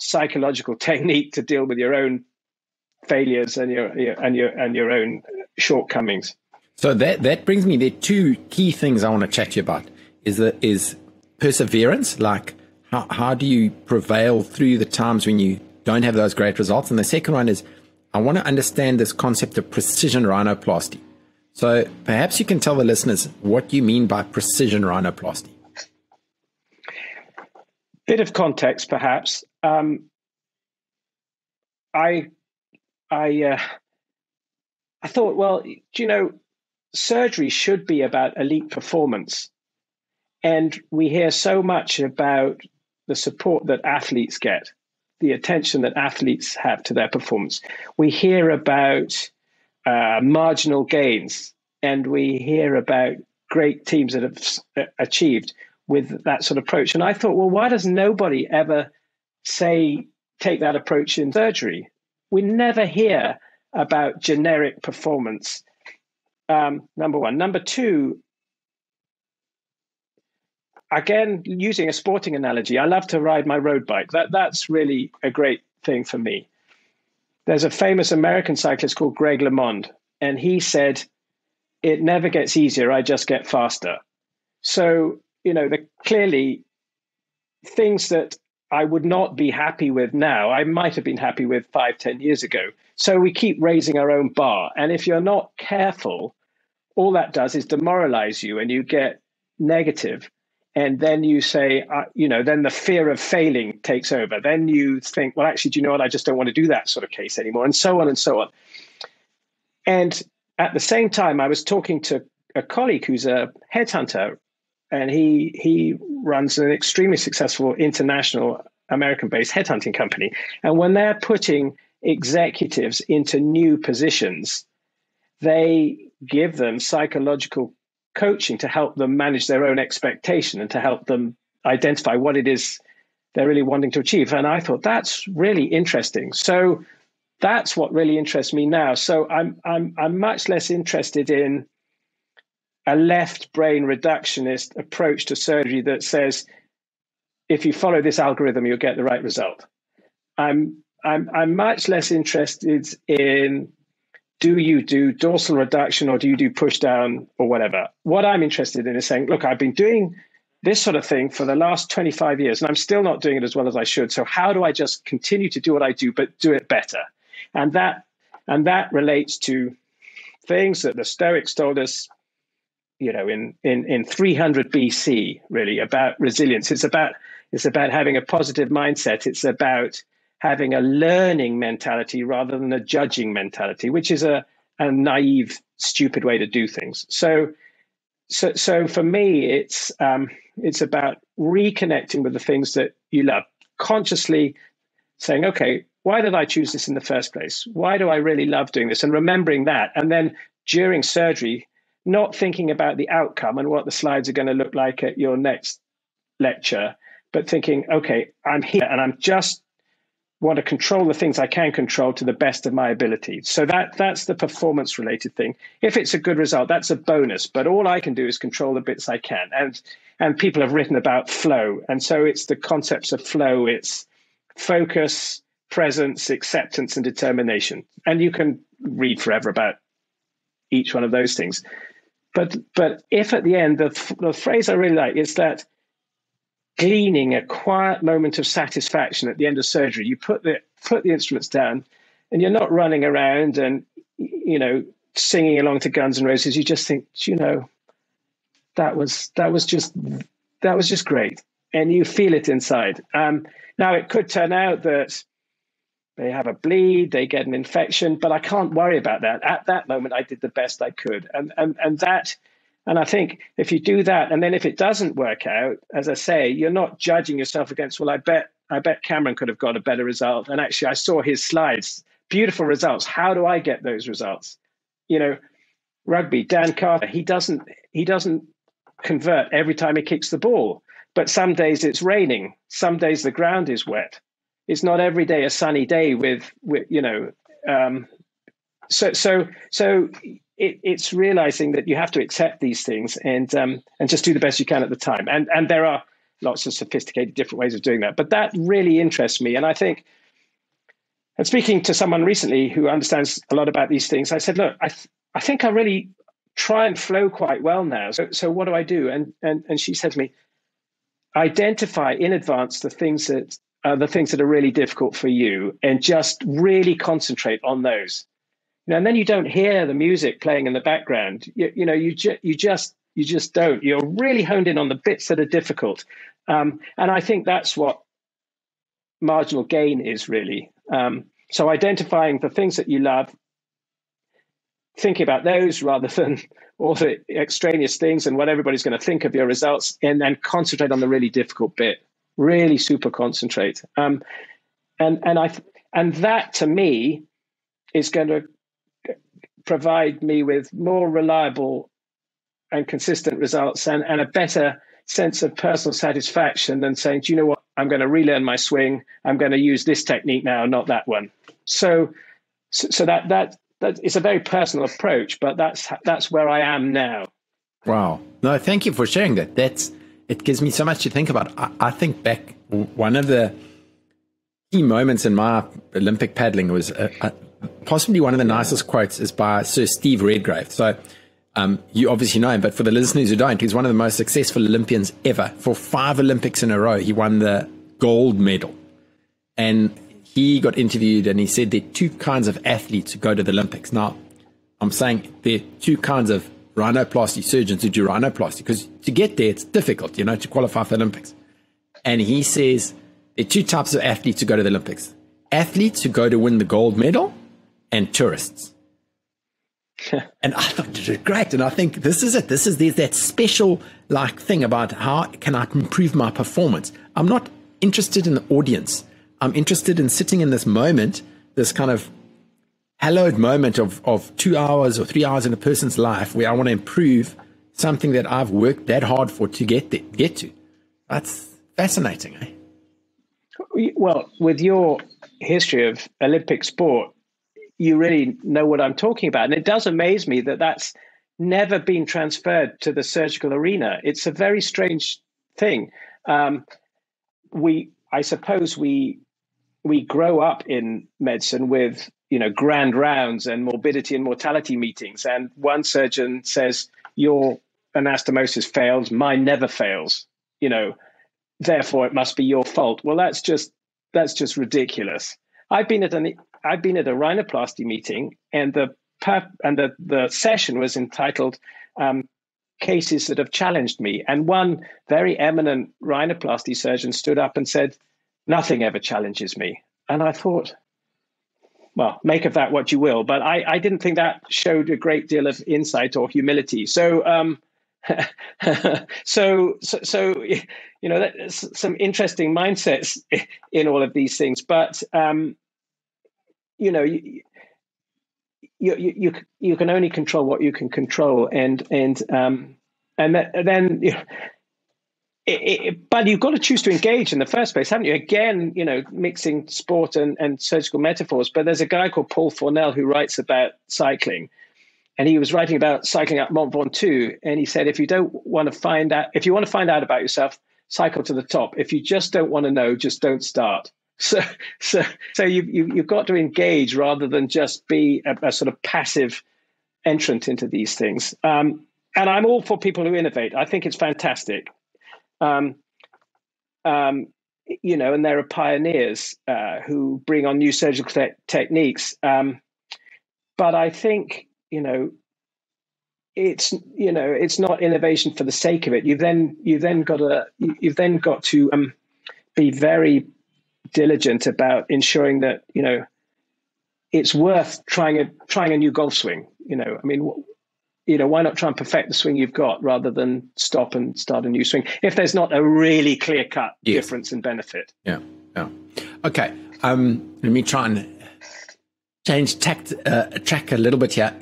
psychological technique to deal with your own failures and your, your and your and your own shortcomings. So that that brings me there two key things I want to chat to you about is that is perseverance, like how how do you prevail through the times when you don't have those great results? And the second one is I want to understand this concept of precision rhinoplasty. So perhaps you can tell the listeners what you mean by precision rhinoplasty. Bit of context, perhaps. Um, I, I, uh, I thought, well, do you know, surgery should be about elite performance. And we hear so much about the support that athletes get, the attention that athletes have to their performance. We hear about uh, marginal gains, and we hear about great teams that have uh, achieved with that sort of approach. And I thought, well, why does nobody ever say take that approach in surgery? We never hear about generic performance um, number one. Number two, again, using a sporting analogy, I love to ride my road bike. That that's really a great thing for me. There's a famous American cyclist called Greg LeMond, and he said, "It never gets easier. I just get faster." So you know, the clearly things that I would not be happy with now, I might have been happy with five, ten years ago. So we keep raising our own bar, and if you're not careful, all that does is demoralize you and you get negative. And then you say uh, you know then the fear of failing takes over. Then you think well actually do you know what? I just don't want to do that sort of case anymore and so on and so on. And at the same time i was talking to a colleague who's a headhunter and he he runs an extremely successful international american based headhunting company and when they're putting executives into new positions they give them psychological coaching to help them manage their own expectation and to help them identify what it is they're really wanting to achieve. And I thought that's really interesting. So that's what really interests me now. So I'm I'm I'm much less interested in a left brain reductionist approach to surgery that says if you follow this algorithm you'll get the right result. I'm I'm I'm much less interested in do you do dorsal reduction or do you do push down or whatever? What I'm interested in is saying, look, I've been doing this sort of thing for the last 25 years and I'm still not doing it as well as I should. So how do I just continue to do what I do but do it better? And that and that relates to things that the Stoics told us, you know, in in in 300 BC, really about resilience. It's about it's about having a positive mindset. It's about having a learning mentality rather than a judging mentality, which is a, a naive, stupid way to do things. So, so, so for me, it's um, it's about reconnecting with the things that you love, consciously saying, okay, why did I choose this in the first place? Why do I really love doing this? And remembering that, and then during surgery, not thinking about the outcome and what the slides are going to look like at your next lecture, but thinking, okay, I'm here and I'm just want to control the things I can control to the best of my ability. So that that's the performance related thing. If it's a good result, that's a bonus. But all I can do is control the bits I can. And and people have written about flow. And so it's the concepts of flow, it's focus, presence, acceptance, and determination. And you can read forever about each one of those things. But but if at the end the, the phrase I really like is that gleaning a quiet moment of satisfaction at the end of surgery. You put the put the instruments down, and you're not running around and you know singing along to Guns and Roses. You just think, you know, that was that was just that was just great, and you feel it inside. Um, now it could turn out that they have a bleed, they get an infection, but I can't worry about that. At that moment, I did the best I could, and and and that and I think if you do that, and then if it doesn't work out, as I say, you're not judging yourself against, well, I bet I bet Cameron could have got a better result. And actually, I saw his slides, beautiful results. How do I get those results? You know, rugby, Dan Carter, he doesn't he doesn't convert every time he kicks the ball. But some days it's raining, some days the ground is wet. It's not every day a sunny day with with you know. Um, so so so it, it's realizing that you have to accept these things and um, and just do the best you can at the time. And and there are lots of sophisticated different ways of doing that. But that really interests me. And I think, and speaking to someone recently who understands a lot about these things, I said, look, I, th- I think I really try and flow quite well now. So, so what do I do? And, and, and she said to me, identify in advance the things that are the things that are really difficult for you and just really concentrate on those. You know, and then you don't hear the music playing in the background. You, you know, you, ju- you just you just don't. You're really honed in on the bits that are difficult. Um, and I think that's what marginal gain is really. Um, so identifying the things that you love, thinking about those rather than all the extraneous things and what everybody's going to think of your results, and then concentrate on the really difficult bit. Really super concentrate. Um, and and I and that to me is going to provide me with more reliable and consistent results and, and a better sense of personal satisfaction than saying, do you know what? I'm going to relearn my swing. I'm going to use this technique now, not that one. So, so, so that that that is a very personal approach, but that's that's where I am now. Wow. No, thank you for sharing that. That's it gives me so much to think about. I, I think back one of the key moments in my Olympic paddling was uh, uh, possibly one of the nicest quotes is by Sir Steve Redgrave. So um, you obviously know him, but for the listeners who don't, he's one of the most successful Olympians ever. For five Olympics in a row, he won the gold medal. And he got interviewed and he said there are two kinds of athletes who go to the Olympics. Now, I'm saying there are two kinds of rhinoplasty surgeons who do rhinoplasty because to get there, it's difficult, you know, to qualify for the Olympics. And he says there are two types of athletes who go to the Olympics athletes who go to win the gold medal and tourists. and I thought it was great. And I think this is it. This is there's that special like thing about how can I improve my performance. I'm not interested in the audience. I'm interested in sitting in this moment, this kind of hallowed moment of, of two hours or three hours in a person's life where I want to improve something that I've worked that hard for to get get to. That's fascinating, eh? Well, with your history of Olympic sport, you really know what I'm talking about. And it does amaze me that that's never been transferred to the surgical arena. It's a very strange thing. Um, we, I suppose, we we grow up in medicine with you know grand rounds and morbidity and mortality meetings, and one surgeon says your anastomosis fails, mine never fails. You know, therefore it must be your fault. Well, that's just that's just ridiculous. I've been at an I've been at a rhinoplasty meeting, and the and the, the session was entitled um, "Cases That Have Challenged Me," and one very eminent rhinoplasty surgeon stood up and said, "Nothing ever challenges me." And I thought, well, make of that what you will, but I, I didn't think that showed a great deal of insight or humility. So. Um, so, so, so, you know, some interesting mindsets in all of these things. But um, you know you, you you you can only control what you can control and and um and, then you know, it, it, but you've got to choose to engage in the first place, haven't you? Again, you know, mixing sport and, and surgical metaphors. But there's a guy called Paul Fournel who writes about cycling, and he was writing about cycling at Mont Ventoux, and he said, if you don't want to find out, if you want to find out about yourself, cycle to the top. If you just don't want to know, just don't start. So, so, so you, you you've got to engage rather than just be a, a sort of passive entrant into these things. Um, and I'm all for people who innovate. I think it's fantastic. Um, um, you know, and there are pioneers uh, who bring on new surgical te- techniques. Um, but I think you know, it's you know, it's not innovation for the sake of it. You've then you've then got to you've then got to um, be very diligent about ensuring that you know it's worth trying a trying a new golf swing. You know, I mean, you know, why not try and perfect the swing you've got rather than stop and start a new swing if there's not a really clear cut yes. difference in benefit. Yeah, yeah. Okay, um, let me try and change tact, uh, track a little bit here.